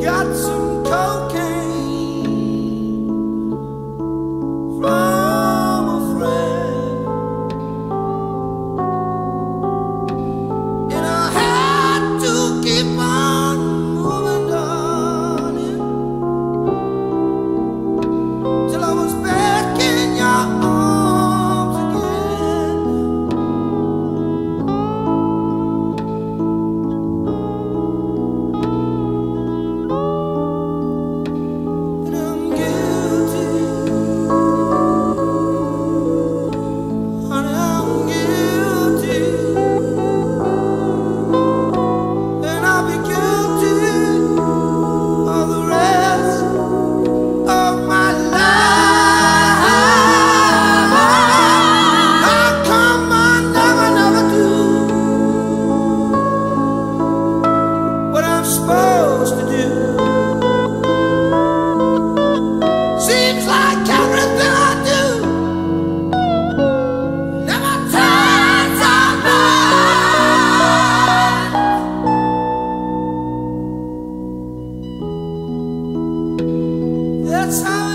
got some. That's how.